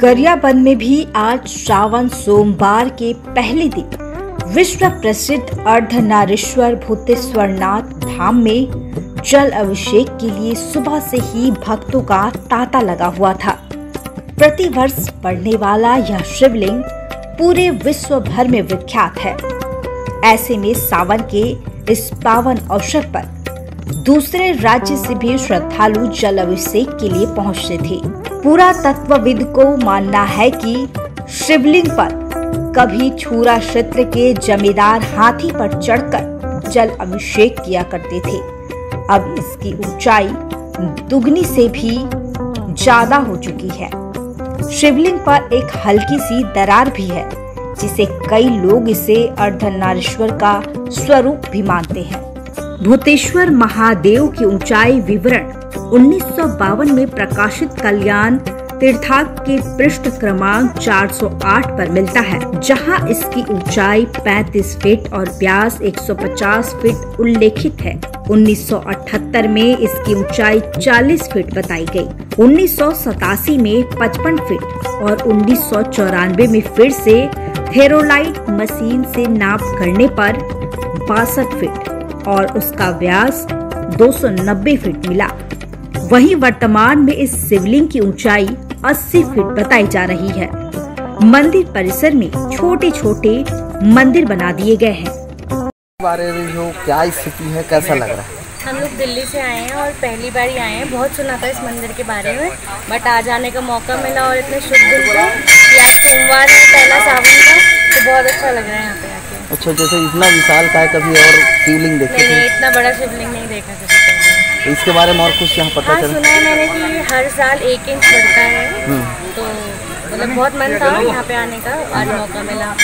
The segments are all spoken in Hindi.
गरियाबंद में भी आज श्रावण सोमवार के पहले दिन विश्व प्रसिद्ध अर्धनारेश्वर भूतेश्वर नाथ धाम में जल अभिषेक के लिए सुबह से ही भक्तों का तांता लगा हुआ था। प्रति वर्ष बढ़ने वाला यह शिवलिंग पूरे विश्व भर में विख्यात है। ऐसे में सावन के इस पावन अवसर पर दूसरे राज्य से भी श्रद्धालु जल अभिषेक के लिए पहुँचते थे। पूरा तत्वविद को मानना है कि शिवलिंग पर कभी छूरा क्षेत्र के जमींदार हाथी पर चढ़कर जल अभिषेक किया करते थे। अब इसकी ऊंचाई दुगनी से भी ज़्यादा हो चुकी है। शिवलिंग पर एक हल्की सी दरार भी है, जिसे कई लोग इसे अर्धनारीश्वर का स्वरूप भी मानते हैं। भूतेश्वर महादेव की ऊंचाई विवरण उन्नीस सौ बावन में प्रकाशित कल्याण तीर्थाक के पृष्ठ क्रमांक 408 पर मिलता है, जहाँ इसकी ऊंचाई 35 फीट और व्यास 150 फीट उल्लेखित है 1978 में इसकी ऊंचाई 40 फीट बताई गई। उन्नीस सौ सतासी में 55 फीट और उन्नीस सौ चौरानवे में फिर से थेरोलाइट मशीन से नाप करने पर बासठ फीट और उसका व्यास 290 फीट मिला। वहीं वर्तमान में इस शिवलिंग की ऊंचाई 80 फीट बताई जा रही है। मंदिर परिसर में छोटे छोटे मंदिर बना दिए गए हैं। बारे में जो क्या स्थिति है कैसा लग रहा है? हम लोग दिल्ली से आए हैं और पहली बार ही आए हैं। बहुत सुना था इस मंदिर के बारे में बट आज आने का मौका मिला और इतने शुभ दिन को। आज सोमवार है पहला सावन का तो बहुत अच्छा लग रहा है यहाँ पे। अच्छा जैसे इतना विशाल का है कभी और शिवलिंग देखे नहीं थे? नहीं इतना बड़ा शिवलिंग नहीं देखा कभी तो इसके बारे में और कुछ यहाँ पता हाँ चला? सुना है मैंने कि हर साल एक इंच बढ़ता है। हम्म। तो मतलब बहुत मन था यहाँ पे आने का आज मौका मिला।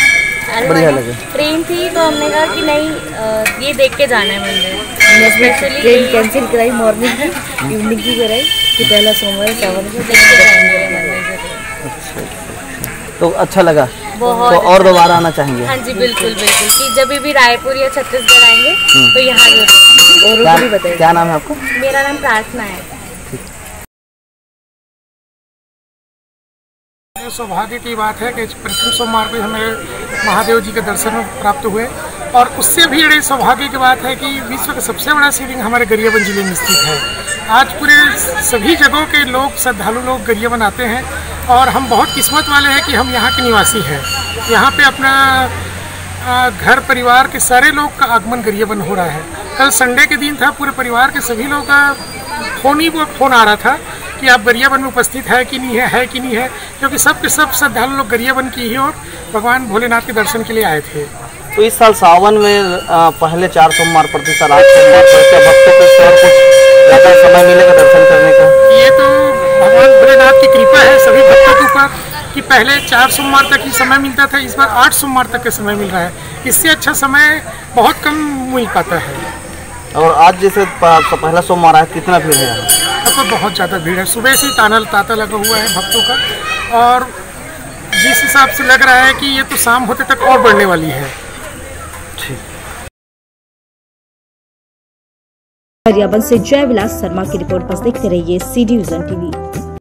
बढ़िया लगे। ट्रेन थी तो हमने कहा कि नहीं ये देख के जाना है मंदिर। स्पेशली ट्रेन कैंसिल कराई मॉर्निंग की इवनिंग की कराई कि पहला सोमवार सावन देख के जाएँगे मंदिर ज़रूर। तो अच्छा लगा। बहुत तो और अच्छा। दोबारा आना चाहेंगे? हाँ जी बिल्कुल बिल्कुल। कि जब भी रायपुर या छत्तीसगढ़ आएँगे तो यहाँ ज़रूर और क्या, भी बताइए। क्या नाम है आपका? मेरा नाम प्रार्थना है। सौभाग्य की बात है कि प्रथम सोमवार को हमें महादेव जी के दर्शन प्राप्त हुए। और उससे भी बड़ी सौभाग्य की बात है कि विश्व का सबसे बड़ा शिवलिंग हमारे गरियाबंद ज़िले में स्थित है। आज पूरे सभी जगहों के लोग श्रद्धालु लोग गरियाबंद आते हैं। और हम बहुत किस्मत वाले हैं कि हम यहाँ के निवासी हैं। यहाँ पे अपना घर परिवार के सारे लोग का आगमन गरियाबंद हो रहा है। कल संडे के दिन था, पूरे परिवार के सभी लोग का फ़ोन ही वो फ़ोन आ रहा था कि आप गरियाबंद में उपस्थित है कि नहीं है है कि नहीं है, क्योंकि सब के सब श्रद्धालु लोग गरियाबंद की ही और भगवान भोलेनाथ के दर्शन के लिए आए थे। तो इस साल सावन में पहले चार सोमवार प्रति साल आठ सोमवार भक्तों के ज़्यादा समय मिलेगा दर्शन करने का। ये तो भगवान भोलेनाथ की कृपा है सभी भक्तों के ऊपर कि पहले चार सोमवार तक ही समय मिलता था इस बार आठ सोमवार तक का समय मिल रहा है। इससे अच्छा समय बहुत कम मिल पाता है। और आज जैसे पहला सोमवार है कितना भीड़ है? यहाँ तो बहुत ज़्यादा भीड़ है। सुबह से ही ताना ताता लगा हुआ है भक्तों का। और जिस हिसाब से लग रहा है कि ये तो शाम होते तक और बढ़ने वाली है। ठीक। गरियाबंद से जय विलास शर्मा की रिपोर्ट बस देखते रहिए सी डी टीवी।